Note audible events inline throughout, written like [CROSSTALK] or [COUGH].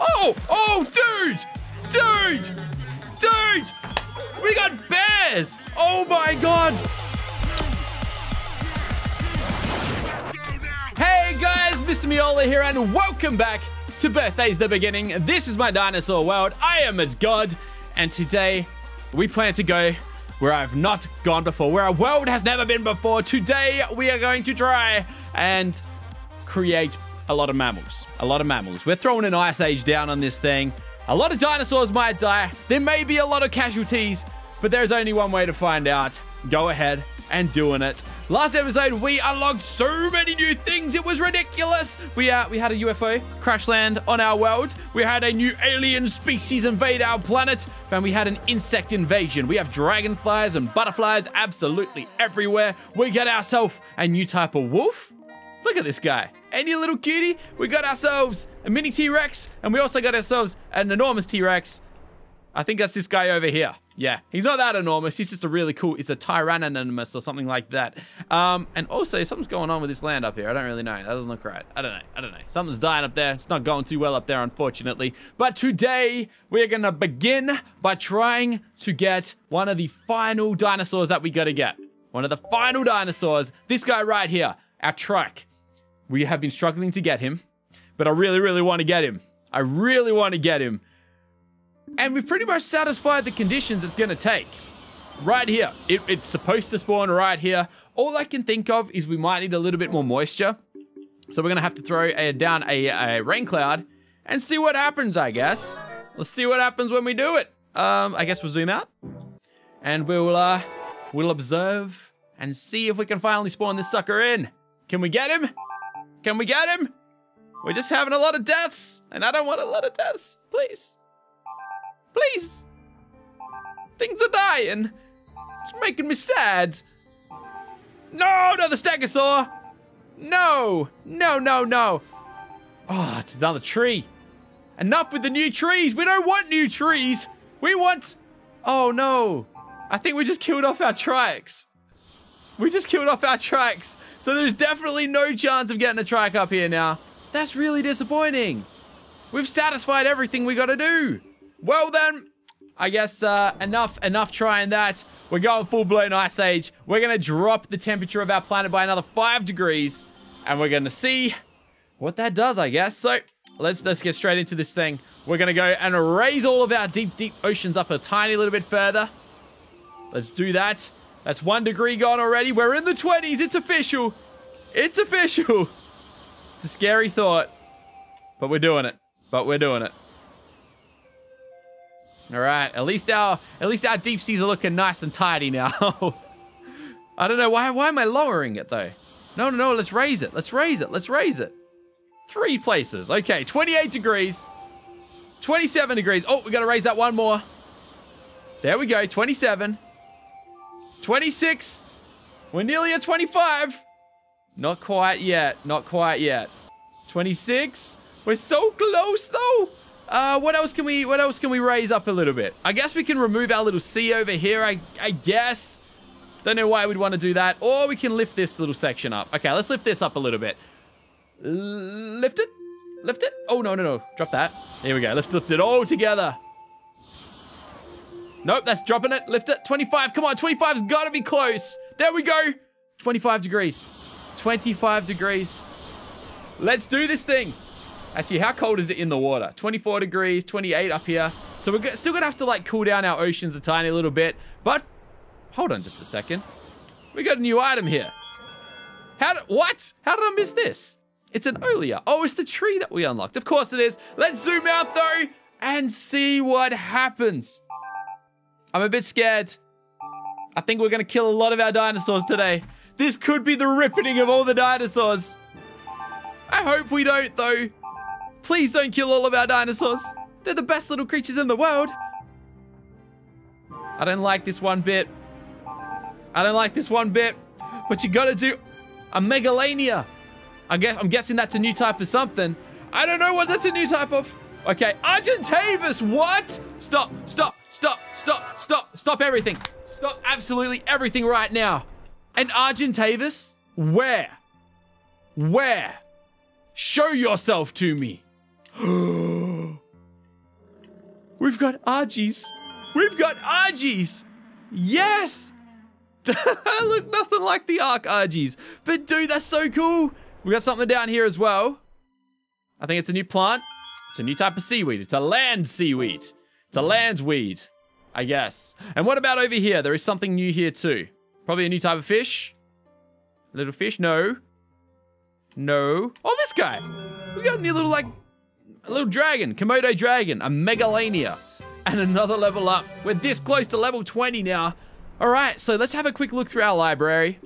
Oh, oh, dude! Dude! Dude! We got bears! Oh my god! Hey guys, Mr. Meola here, and welcome back to Birthdays the Beginning. This is my dinosaur world. I am its god, and today we plan to go where I've not gone before, where our world has never been before. Today we are going to try and create a lot of mammals. A lot of mammals. We're throwing an ice age down on this thing. A lot of dinosaurs might die. There may be a lot of casualties, but there's only one way to find out. Go ahead and doing it. Last episode, we unlocked so many new things. It was ridiculous. We uh, we had a UFO crash land on our world. We had a new alien species invade our planet. And we had an insect invasion. We have dragonflies and butterflies absolutely everywhere. We got ourselves a new type of wolf. Look at this guy. Any little cutie. We got ourselves a mini T-Rex. And we also got ourselves an enormous T-Rex. I think that's this guy over here. Yeah, he's not that enormous. He's just a really cool. It's a Tyrannonimus or something like that. Um, and also something's going on with this land up here. I don't really know. That doesn't look right. I don't know. I don't know. Something's dying up there. It's not going too well up there, unfortunately. But today we're gonna begin by trying to get one of the final dinosaurs that we gotta get. One of the final dinosaurs. This guy right here, our trike. We have been struggling to get him, but I really, really want to get him. I really want to get him. And we've pretty much satisfied the conditions it's going to take. Right here. It, it's supposed to spawn right here. All I can think of is we might need a little bit more moisture. So we're going to have to throw a, down a, a, rain cloud and see what happens, I guess. Let's see what happens when we do it. Um, I guess we'll zoom out. And we'll, uh, we'll observe and see if we can finally spawn this sucker in. Can we get him? Can we get him? We're just having a lot of deaths, and I don't want a lot of deaths. Please. Please. Things are dying. It's making me sad. No, no, the Stegosaur. No, no, no, no. Oh, it's another tree. Enough with the new trees. We don't want new trees. We want... Oh, no. I think we just killed off our trikes. We just killed off our tracks. So there's definitely no chance of getting a track up here now. That's really disappointing. We've satisfied everything we got to do. Well then, I guess uh, enough enough trying that. We're going full-blown ice age. We're going to drop the temperature of our planet by another 5 degrees. And we're going to see what that does, I guess. So let's, let's get straight into this thing. We're going to go and raise all of our deep, deep oceans up a tiny little bit further. Let's do that. That's one degree gone already. We're in the 20s. It's official. It's official. It's a scary thought. But we're doing it. But we're doing it. All right, at least our at least our deep seas are looking nice and tidy now. [LAUGHS] I don't know why why am I lowering it though? No, no, no, let's raise it. Let's raise it. Let's raise it. Three places. Okay, 28 degrees. 27 degrees. Oh, we got to raise that one more. There we go. 27. 26. We're nearly at 25. Not quite yet. Not quite yet. 26. We're so close though. Uh, what else can we, what else can we raise up a little bit? I guess we can remove our little sea over here, I, I guess. Don't know why we'd want to do that. Or we can lift this little section up. Okay, let's lift this up a little bit. lift it? Lift it? Oh, no, no, no. Drop that. Here we go. Lift, lift it all together. Nope, that's dropping it. Lift it. 25. Come on, 25's got to be close. There we go. 25 degrees. 25 degrees. Let's do this thing. Actually, how cold is it in the water? 24 degrees, 28 up here. So we're still going to have to like cool down our oceans a tiny little bit. But hold on just a second. We got a new item here. How what? How did I miss this? It's an Olea. Oh, it's the tree that we unlocked. Of course it is. Let's zoom out though and see what happens. I'm a bit scared. I think we're going to kill a lot of our dinosaurs today. This could be the ripping of all the dinosaurs. I hope we don't though. Please don't kill all of our dinosaurs. They're the best little creatures in the world. I don't like this one bit. I don't like this one bit. But you gotta do a Megalania. I guess I'm guessing that's a new type of something. I don't know what that's a new type of. Okay, Argentavis, what? Stop, stop, stop, stop, stop, stop everything. Stop absolutely everything right now. And Argentavis? Where? Where? Show yourself to me. [GASPS] We've got Argies. We've got Argies. Yes. [LAUGHS] Look, nothing like the ARK Argies. But dude, that's so cool. We got something down here as well. I think it's a new plant. It's a new type of seaweed. It's a land seaweed. It's a land weed, I guess. And what about over here? There is something new here too. Probably a new type of fish. A little fish? No. No. Oh, this guy. We got a new little, like, a little dragon. Komodo dragon. A Megalania. And another level up. We're this close to level 20 now. All right, so let's have a quick look through our library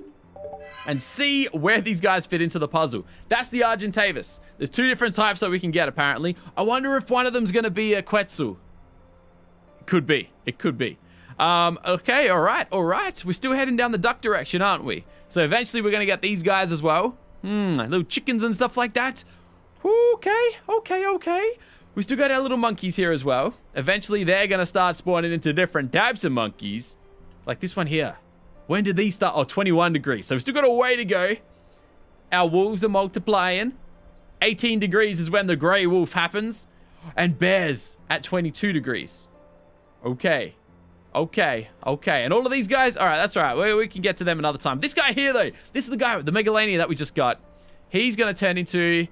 and see where these guys fit into the puzzle. That's the Argentavis. There's two different types that we can get, apparently. I wonder if one of them's going to be a Quetzal. Could be. It could be. Um, okay, all right, all right. We're still heading down the duck direction, aren't we? So eventually we're going to get these guys as well. Hmm, little chickens and stuff like that. Okay, okay, okay. We still got our little monkeys here as well. Eventually they're going to start spawning into different types of monkeys. Like this one here. When did these start? Oh, 21 degrees. So we've still got a way to go. Our wolves are multiplying. 18 degrees is when the grey wolf happens. And bears at 22 degrees. Okay. Okay. Okay. And all of these guys... All right, that's all right. We, we can get to them another time. This guy here, though. This is the guy, the Megalania that we just got. He's going to turn into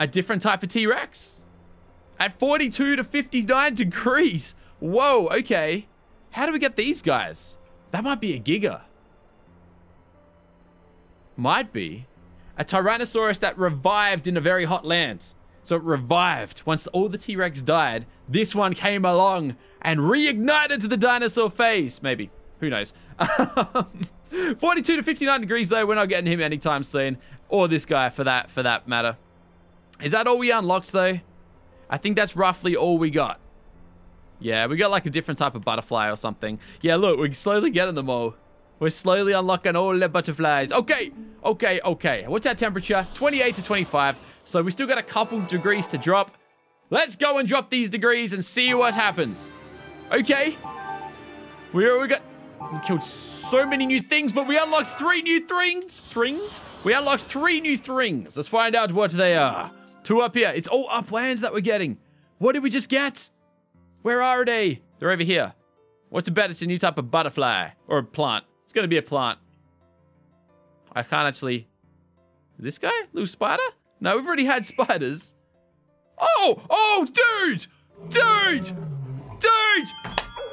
a different type of T-Rex. At 42 to 59 degrees. Whoa, okay. How do we get these guys? That might be a Giga. Might be. A Tyrannosaurus that revived in a very hot land. So it revived. Once all the T-Rex died, this one came along and reignited to the dinosaur phase. Maybe. Who knows? [LAUGHS] 42 to 59 degrees though. We're not getting him anytime soon. Or this guy for that, for that matter. Is that all we unlocked though? I think that's roughly all we got. Yeah, we got like a different type of butterfly or something. Yeah, look, we're slowly getting them all. We're slowly unlocking all the butterflies. Okay, okay, okay. What's our temperature? 28 to 25. So we still got a couple degrees to drop. Let's go and drop these degrees and see what happens. Okay. We, we got... We killed so many new things, but we unlocked three new things. Things? We unlocked three new things. Let's find out what they are. Two up here. It's all uplands that we're getting. What did we just get? Where are they? They're over here. What's a better? It's a new type of butterfly. Or a plant. It's going to be a plant. I can't actually... This guy? Little spider? No, we've already had spiders. Oh! Oh, dude! Dude! Dude!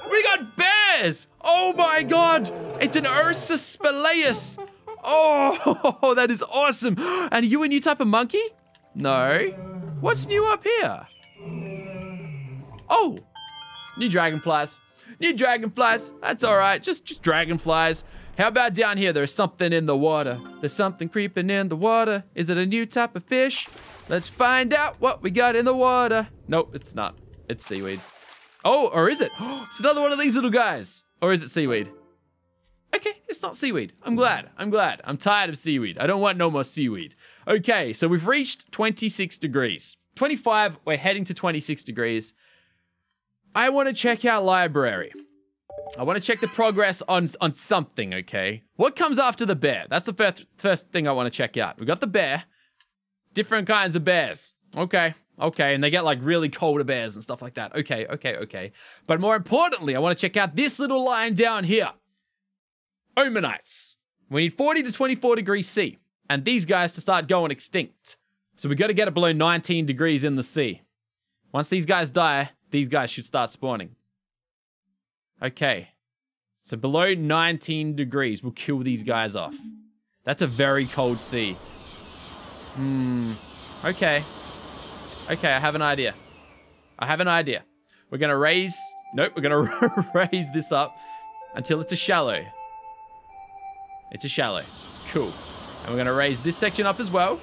We got bears! Oh my god! It's an Ursus spelaeus! Oh, [LAUGHS] that is awesome! And are you a new type of monkey? No. What's new up here? Oh, New dragonflies. New dragonflies. That's all right. Just, just dragonflies. How about down here? There's something in the water. There's something creeping in the water. Is it a new type of fish? Let's find out what we got in the water. Nope, it's not. It's seaweed. Oh, or is it? [GASPS] it's another one of these little guys. Or is it seaweed? Okay, it's not seaweed. I'm glad. I'm glad. I'm tired of seaweed. I don't want no more seaweed. Okay, so we've reached 26 degrees. 25, we're heading to 26 degrees. I want to check our library. I want to check the progress on, on something, okay? What comes after the bear? That's the first, first thing I want to check out. We got the bear. Different kinds of bears. Okay, okay. And they get like really colder bears and stuff like that. Okay, okay, okay. But more importantly, I want to check out this little line down here. Ammonites. We need 40 to 24 degrees C. And these guys to start going extinct. So we got to get it below 19 degrees in the sea. Once these guys die, these guys should start spawning. Okay. So below 19 degrees, we'll kill these guys off. That's a very cold sea. Hmm. Okay. Okay, I have an idea. I have an idea. We're going to raise... Nope, we're going [LAUGHS] to raise this up until it's a shallow. It's a shallow. Cool. And we're going to raise this section up as well.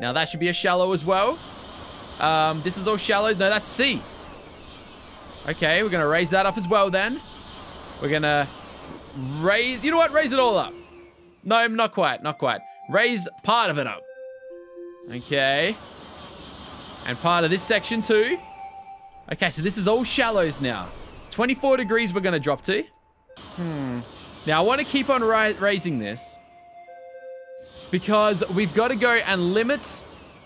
Now that should be a shallow as well. Um, this is all shallow. No, that's C. Okay, we're going to raise that up as well then. We're going to raise... You know what? Raise it all up. No, not quite. Not quite. Raise part of it up. Okay. And part of this section too. Okay, so this is all shallows now. 24 degrees we're going to drop to. Hmm. Now, I want to keep on raising this because we've got to go and limit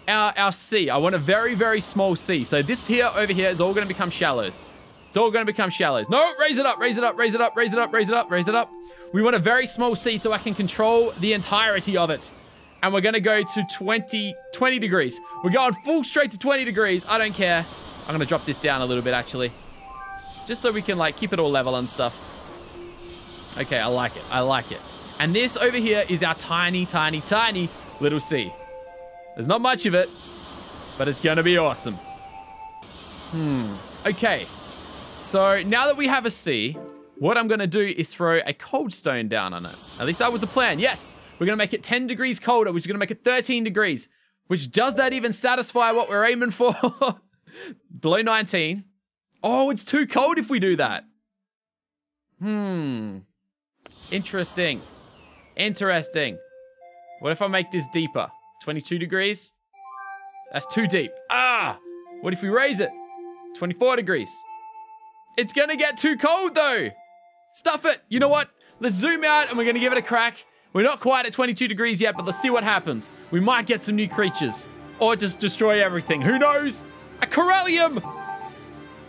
our, our sea. I want a very, very small sea. So this here over here is all going to become shallows. It's all going to become shallows. No, raise it up, raise it up, raise it up, raise it up, raise it up, raise it up. We want a very small sea so I can control the entirety of it. And we're going to go to 20, 20 degrees. We're going full straight to 20 degrees. I don't care. I'm going to drop this down a little bit, actually. Just so we can, like, keep it all level and stuff. Okay, I like it. I like it. And this over here is our tiny, tiny, tiny little sea. There's not much of it, but it's going to be awesome. Hmm. Okay. So now that we have a sea, what I'm going to do is throw a cold stone down on it. At least that was the plan. Yes, we're going to make it 10 degrees colder, which is going to make it 13 degrees. Which does that even satisfy what we're aiming for? [LAUGHS] Below 19. Oh, it's too cold if we do that. Hmm. Interesting. Interesting. What if I make this deeper? 22 degrees? That's too deep. Ah! What if we raise it? 24 degrees. It's gonna get too cold though. Stuff it. You know what? Let's zoom out and we're gonna give it a crack. We're not quite at 22 degrees yet, but let's see what happens. We might get some new creatures. Or just destroy everything. Who knows? A Corellium!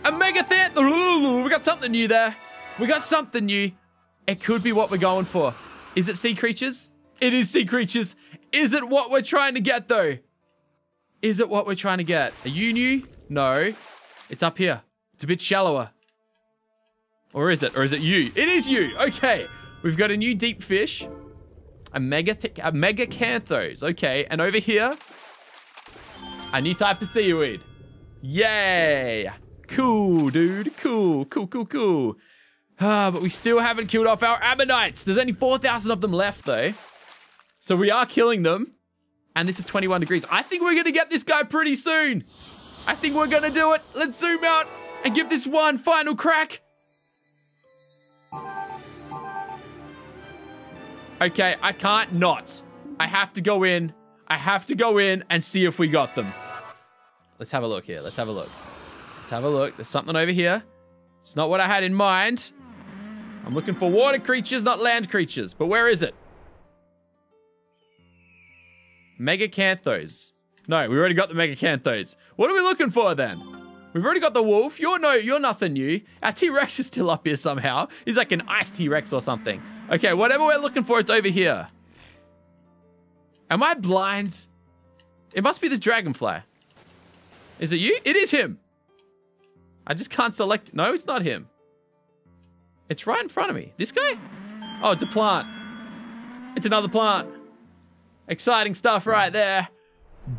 A Megathan! We got something new there. We got something new. It could be what we're going for. Is it sea creatures? It is sea creatures. Is it what we're trying to get, though? Is it what we're trying to get? Are you new? No. It's up here. It's a bit shallower. Or is it? Or is it you? It is you. Okay. We've got a new deep fish. A mega a megacanthos. Okay. And over here, a new type of seaweed. Yay. Cool, dude. Cool. Cool, cool, cool. Ah, but we still haven't killed off our ammonites. There's only 4,000 of them left, though. So we are killing them. And this is 21 degrees. I think we're going to get this guy pretty soon. I think we're going to do it. Let's zoom out and give this one final crack. Okay, I can't not. I have to go in. I have to go in and see if we got them. Let's have a look here. Let's have a look. Let's have a look. There's something over here. It's not what I had in mind. I'm looking for water creatures, not land creatures. But where is it? Megacanthos. No, we already got the Megacanthos. What are we looking for then? We've already got the wolf. You're no, you're nothing new. Our T-Rex is still up here somehow. He's like an ice T-Rex or something. Okay, whatever we're looking for, it's over here. Am I blind? It must be this dragonfly. Is it you? It is him. I just can't select. No, it's not him. It's right in front of me. This guy? Oh, it's a plant. It's another plant. Exciting stuff right there.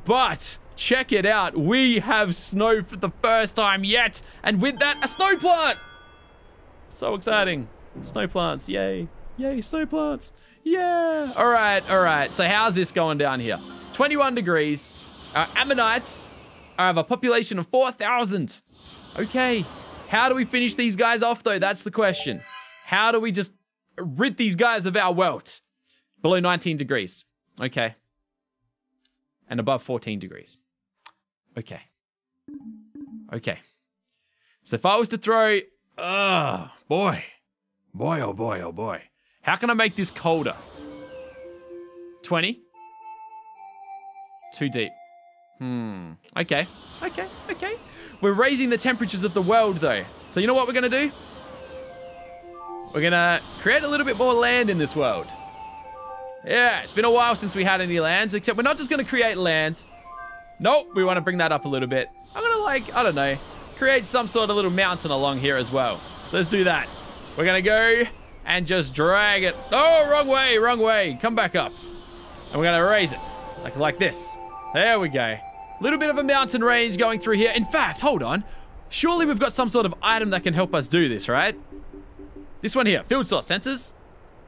But check it out. We have snow for the first time yet. And with that, a snow plant. So exciting. Snow plants. Yay. Yay, snow plants. Yeah. All right. All right. So how's this going down here? 21 degrees. Our ammonites have a population of 4,000. Okay. How do we finish these guys off, though? That's the question. How do we just rid these guys of our wealth? Below 19 degrees. Okay. And above 14 degrees. Okay. Okay. So if I was to throw... Oh, boy. Boy, oh boy, oh boy. How can I make this colder? 20? Too deep. Hmm. Okay. Okay. Okay. We're raising the temperatures of the world, though. So you know what we're going to do? We're going to create a little bit more land in this world. Yeah, it's been a while since we had any lands, except we're not just going to create lands. Nope, we want to bring that up a little bit. I'm going to, like, I don't know, create some sort of little mountain along here as well. So let's do that. We're going to go and just drag it. Oh, wrong way, wrong way. Come back up. And we're going to raise it, like, like this. There we go. Little bit of a mountain range going through here. In fact, hold on. Surely we've got some sort of item that can help us do this, right? This one here, field source sensors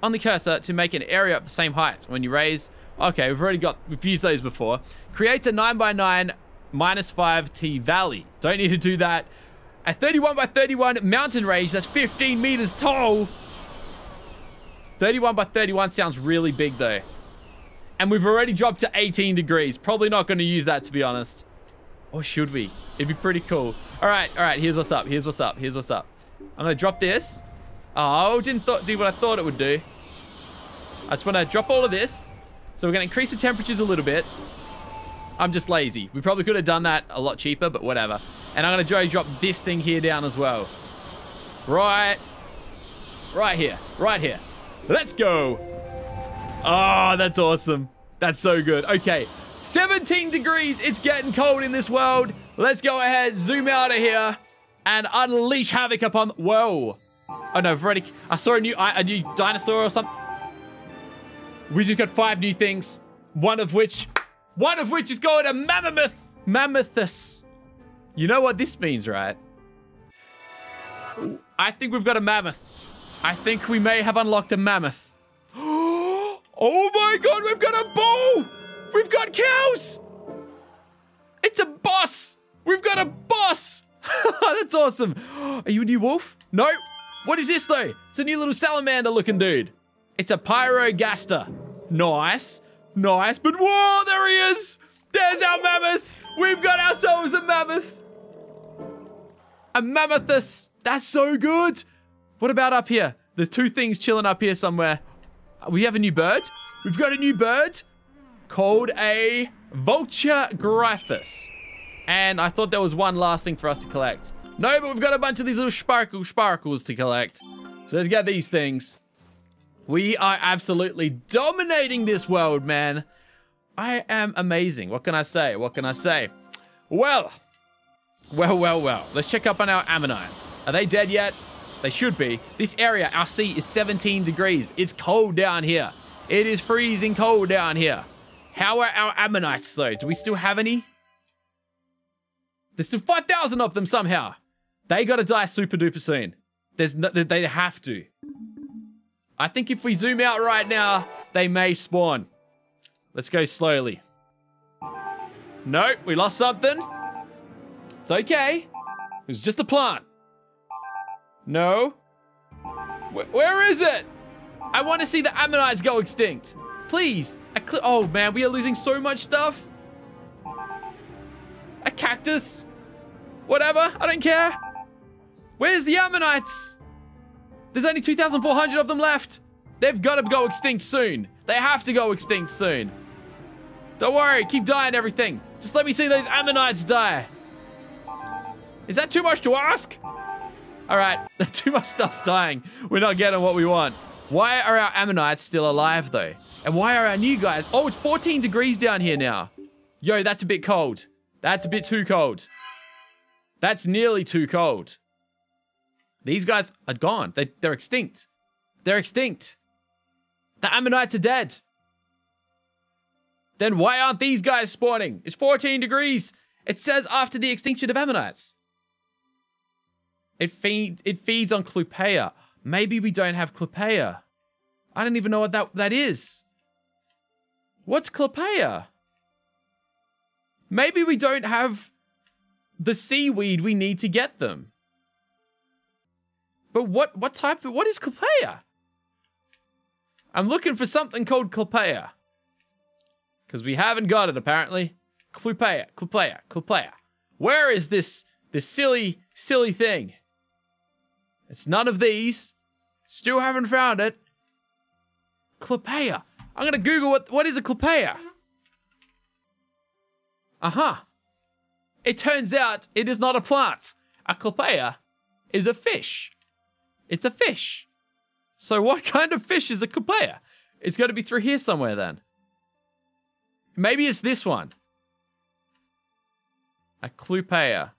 on the cursor to make an area of the same height. When you raise, okay, we've already got, we've used those before. Creates a 9 by 9 minus 5 T valley. Don't need to do that. A 31 by 31 mountain range that's 15 meters tall. 31 by 31 sounds really big though. And we've already dropped to 18 degrees. Probably not going to use that to be honest. Or should we? It'd be pretty cool. All right, all right, here's what's up. Here's what's up. Here's what's up. I'm going to drop this. Oh, didn't do what I thought it would do. I just want to drop all of this. So we're going to increase the temperatures a little bit. I'm just lazy. We probably could have done that a lot cheaper, but whatever. And I'm going to try drop this thing here down as well. Right. Right here. Right here. Let's go. Oh, that's awesome. That's so good. Okay. 17 degrees. It's getting cold in this world. Let's go ahead, zoom out of here, and unleash havoc upon... Whoa. Oh, no, already... I saw a new, a new dinosaur or something. We just got five new things. One of which... One of which is going to mammoth. Mammuthus. You know what this means, right? I think we've got a mammoth. I think we may have unlocked a mammoth. [GASPS] Oh my god, we've got a bull! We've got cows! It's a Bos! We've got a Bos! [LAUGHS] That's awesome. Are you a new wolf? No. What is this though? It's a new little salamander looking dude. It's a pyrrhogaster. Nice. Nice. But whoa, there he is! There's our mammoth! We've got ourselves a mammoth! A Mammuthus! That's so good! What about up here? There's two things chilling up here somewhere. Uh, we have a new bird. We've got a new bird called a Vultur Gryphus. And I thought there was one last thing for us to collect. No, but we've got a bunch of these little sparkle sparkles to collect. So let's get these things. We are absolutely dominating this world, man. I am amazing. What can I say? What can I say? Well, well, well, well. Let's check up on our ammonites. Are they dead yet? They should be. This area, our sea is 17 degrees. It's cold down here. It is freezing cold down here. How are our ammonites, though? Do we still have any? There's still 5,000 of them somehow. They gotta die super duper soon. There's no, they have to. I think if we zoom out right now, they may spawn. Let's go slowly. Nope, we lost something. It's okay. It was just a plant. No. where is it? I want to see the ammonites go extinct. Please. oh, man, we are losing so much stuff. A cactus. Whatever. I don't care. Where's the ammonites? There's only 2,400 of them left. They've got to go extinct soon. They have to go extinct soon. Don't worry. Keep dying everything. Just let me see those ammonites die. Is that too much to ask? All right, [LAUGHS] too much stuff's dying. We're not getting what we want. Why are our ammonites still alive though? And why are our new guys? Oh, it's 14 degrees down here now. Yo, that's a bit cold. That's a bit too cold. That's nearly too cold. These guys are gone. They, they're extinct. They're extinct. The ammonites are dead. Then why aren't these guys spawning? It's 14 degrees. It says after the extinction of ammonites. It, feed, it feeds on Clupea. Maybe we don't have Clupea. I don't even know what that, that is. What's Clupea? Maybe we don't have the seaweed we need to get them. But what what type of what is Clupea? I'm looking for something called Clupea. Because we haven't got it apparently. Clupea, Clupea, Clupea. Where is this this silly, silly thing? It's none of these. Still haven't found it. Clupea. I'm gonna Google what what is a Clupea. Uh-huh. It turns out it is not a plant. A Clupea is a fish. It's a fish. So what [LAUGHS] kind of fish is a Clupea? It's got to be through here somewhere then. Maybe it's this one. A Clupea.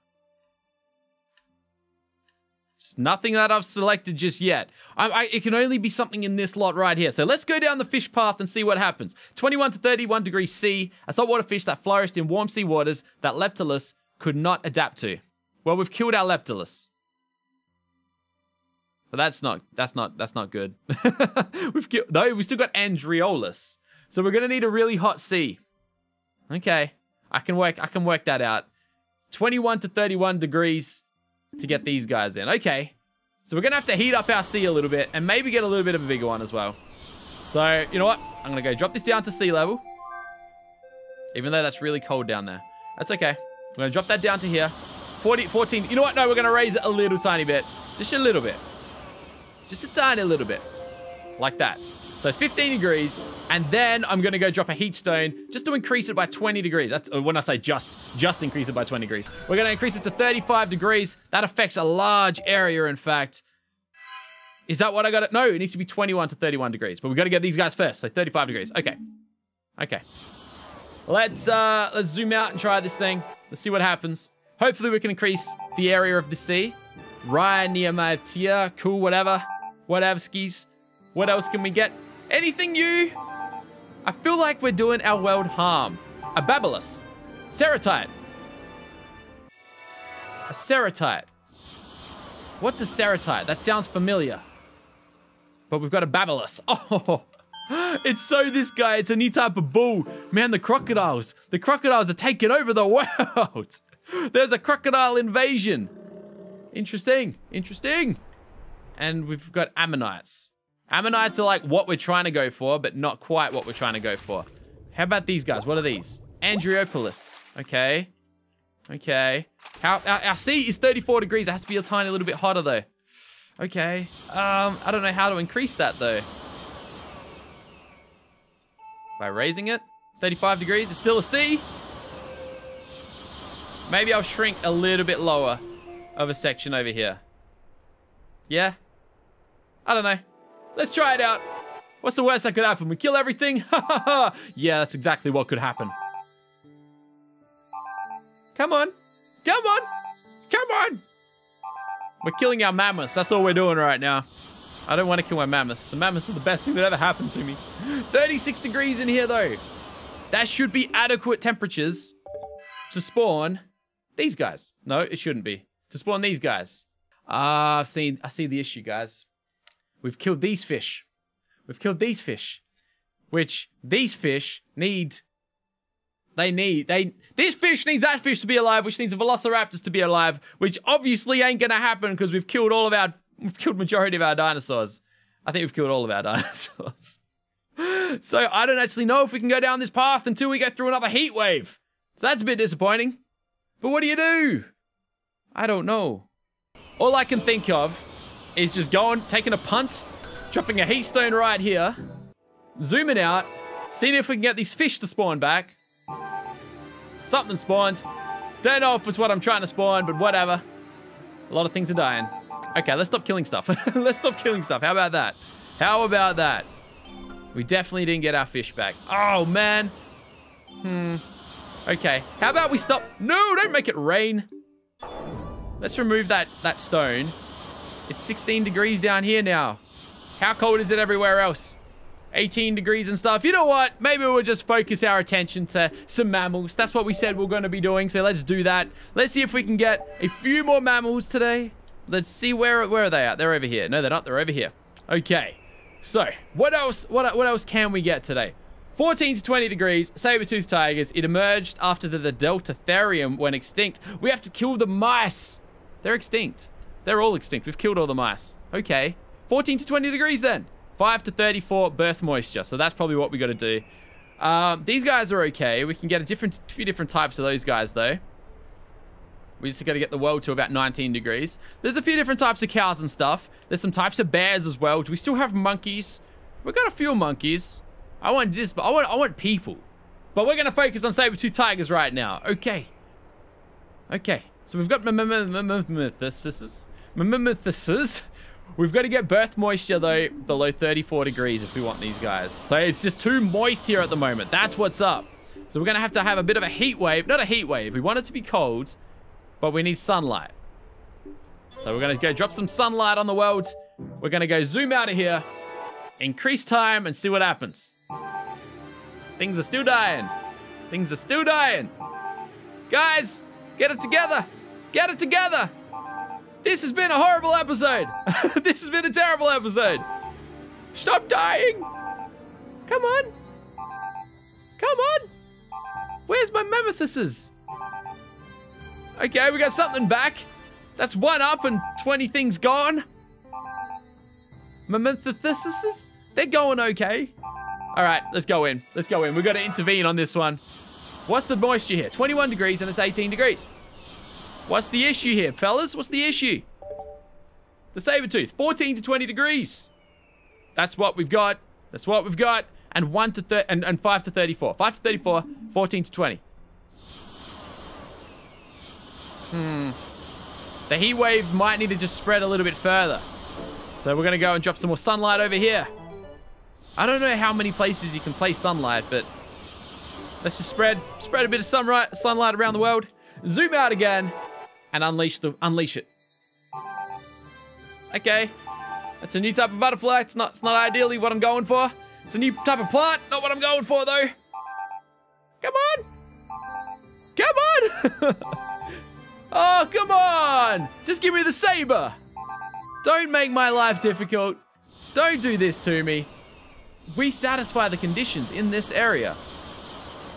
It's nothing that I've selected just yet. I, I, it can only be something in this lot right here. So let's go down the fish path and see what happens. 21 to 31 degrees C, a saltwater fish that flourished in warm sea waters that Leptilus could not adapt to. Well, we've killed our Leptilus. But that's not that's not that's not good. [LAUGHS] we've killed no, we still got Andreolus. So we're gonna need a really hot sea. Okay. I can work I can work that out. 21 to 31 degrees to get these guys in. Okay. So we're going to have to heat up our sea a little bit and maybe get a little bit of a bigger one as well. So, you know what? I'm going to go drop this down to sea level. Even though that's really cold down there. That's okay. Going to drop that down to here. 40, 14. You know what? No, we're going to raise it a little tiny bit. Just a little bit. Just a tiny little bit. Like that. So it's 15 degrees, and then I'm gonna go drop a heat stone just to increase it by 20 degrees. That's uh, when I say just, just increase it by 20 degrees. We're gonna increase it to 35 degrees. That affects a large area, in fact. Is that what I got? No, it needs to be 21 to 31 degrees, but we got to get these guys first. So 35 degrees. Okay. Okay. Let's uh let's zoom out and try this thing. Let's see what happens. Hopefully we can increase the area of the sea. Ryan Niamatia, cool, whatever. Whatever skis. What else can we get? Anything new? I feel like we're doing our world harm. A Babylos. Ceratite. A Ceratite. What's a Ceratite? That sounds familiar. But we've got a Babylos. [LAUGHS] Oh, it's so this guy. It's a new type of bull. Man, the crocodiles. The crocodiles are taking over the [LAUGHS] world. There's a crocodile invasion. Interesting. Interesting. And we've got ammonites. Ammonites are like what we're trying to go for, but not quite what we're trying to go for. How about these guys? What are these? Andriopolis. Okay. Okay. How, our, our sea is 34 degrees. It has to be a tiny little bit hotter, though. Okay. Um, I don't know how to increase that, though. By raising it? 35 degrees. It's still a sea. Maybe I'll shrink a little bit lower of a section over here. Yeah? I don't know. Let's try it out. What's the worst that could happen? We kill everything? [LAUGHS] yeah, that's exactly what could happen. Come on. Come on. Come on. We're killing our mammoths. That's all we're doing right now. I don't want to kill my mammoths. The mammoths are the best thing that ever happened to me. 36 degrees in here, though. That should be adequate temperatures to spawn these guys. No, it shouldn't be. To spawn these guys. Ah, uh, I've seen, I see the issue, guys. We've killed these fish. We've killed these fish. Which, these fish need they need they this fish needs that fish to be alive, which needs a velociraptors to be alive, which obviously ain't gonna happen because we've killed all of our we've killed majority of our dinosaurs. I think we've killed all of our [LAUGHS] dinosaurs. so I don't actually know if we can go down this path until we go through another heat wave. So that's a bit disappointing. But what do you do? I don't know. All I can think of is just going, taking a punt, dropping a heat stone right here, zooming out, seeing if we can get these fish to spawn back, Something spawned. Don't know if it's what I'm trying to spawn, but whatever. A lot of things are dying. Okay, let's stop killing stuff. [LAUGHS] let's stop killing stuff. How about that? How about that? We definitely didn't get our fish back. Oh, man. Hmm. Okay. How about we stop? No, don't make it rain. Let's remove that, that stone. It's 16 degrees down here now. How cold is it everywhere else? 18 degrees and stuff. You know what? Maybe we'll just focus our attention to some mammals. That's what we said we're going to be doing, so let's do that. Let's see if we can get a few more mammals today. Let's see where where are they at? They're over here. No, they're not. They're over here. Okay. So, what else what what else can we get today? 14 to 20 degrees, saber-toothed tigers. It emerged after the, the Deltatherium went extinct. We have to kill the mice. They're extinct. They're all extinct. We've killed all the mice. Okay. 14 to 20 degrees then. 5 to 34 birth moisture. So that's probably what we got to do. Um, these guys are okay. We can get a different, few different types of those guys, though. We just got to get the world to about 19 degrees. There's a few different types of cows and stuff. There's some types of bears as well. Do we still have monkeys? We've got a few monkeys. I want this, but I want, I want people. But we're going to focus on saber-tooth tigers right now. Okay. Okay. So we've got mimethys. Mimethys. We've got to get birth moisture, though, below 34 degrees if we want these guys. So it's just too moist here at the moment. That's what's up. So we're going to have to have a bit of a heat wave. Not a heat wave. We want it to be cold, but we need sunlight. So we're going to go drop some sunlight on the world. We're going to go zoom out of here, increase time, and see what happens. Things are still dying. Things are still dying. Guys, get it together. Get it together. This has been a horrible episode. [LAUGHS] this has been a terrible episode. Stop dying. Come on. Come on. Where's my Memethuses? Okay, we got something back. That's one up and 20 things gone. Memethuses? They're going okay. All right, let's go in. Let's go in. We've got to intervene on this one. What's the moisture here? 21 degrees and it's 18 degrees. What's the issue here, fellas? What's the issue? The saber tooth, 14 to 20 degrees. That's what we've got. That's what we've got. And 1 to thir and, and 5 to 34. 5 to 34, 14 to 20. Hmm. The heat wave might need to just spread a little bit further. So we're going to go and drop some more sunlight over here. I don't know how many places you can place sunlight, but let's just spread spread a bit of sunlight sunlight around the world. Zoom out again and unleash the unleash it. Okay. That's a new type of butterfly. It's not it's not ideally what I'm going for. It's a new type of plant, not what I'm going for though. Come on. Come on. [LAUGHS] oh, come on. Just give me the saber. Don't make my life difficult. Don't do this to me. We satisfy the conditions in this area.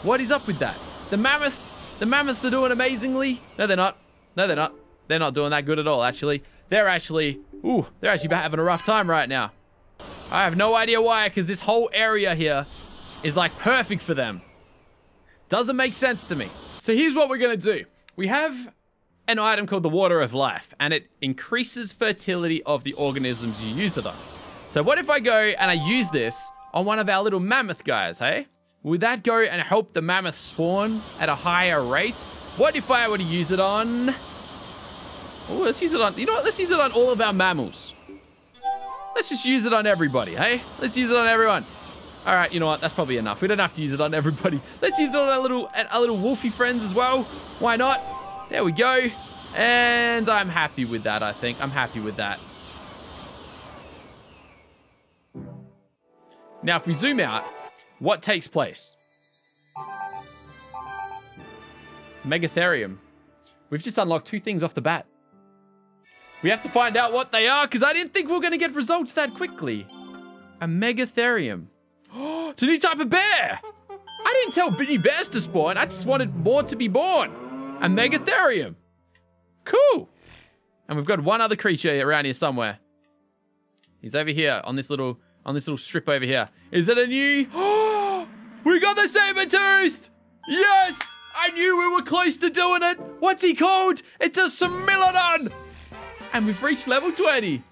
What is up with that? The mammoths, the mammoths are doing amazingly. No, they're not. No, they're not. They're not doing that good at all, actually. They're actually, ooh, they're actually having a rough time right now. I have no idea why, because this whole area here is like perfect for them. Doesn't make sense to me. So here's what we're going to do. We have an item called the Water of Life, and it increases fertility of the organisms you use it on. So what if I go and I use this on one of our little mammoth guys, hey? Would that go and help the mammoth spawn at a higher rate? What if I were to use it on... Oh, let's use it on... You know what? Let's use it on all of our mammals. Let's just use it on everybody, hey? Let's use it on everyone. All right, you know what? That's probably enough. We don't have to use it on everybody. Let's use it on our little, our little wolfy friends as well. Why not? There we go. And I'm happy with that, I think. I'm happy with that. Now, if we zoom out, what takes place? Megatherium. We've just unlocked two things off the bat. We have to find out what they are because I didn't think we were going to get results that quickly. A Megatherium. [GASPS] it's a new type of bear. I didn't tell Bitty bears to spawn. I just wanted more to be born. A Megatherium. Cool. And we've got one other creature around here somewhere. He's over here on this little on this little strip over here. Is it a new? [GASPS] we got the saber tooth. Yes, I knew we were close to doing it. What's he called? It's a Smilodon. And we've reached level 20.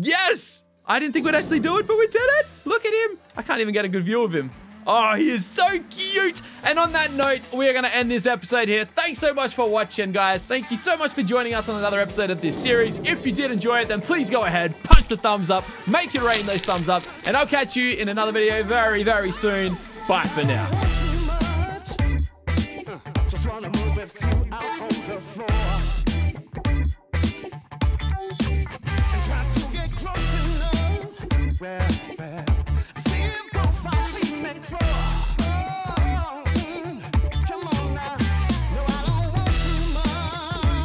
Yes! I didn't think we'd actually do it, but we did it. Look at him. I can't even get a good view of him. Oh, he is so cute. And on that note, we are going to end this episode here. Thanks so much for watching, guys. Thank you so much for joining us on another episode of this series. If you did enjoy it, then please go ahead, punch the thumbs up, make it rain those thumbs up, and I'll catch you in another video very, very soon. Bye for now.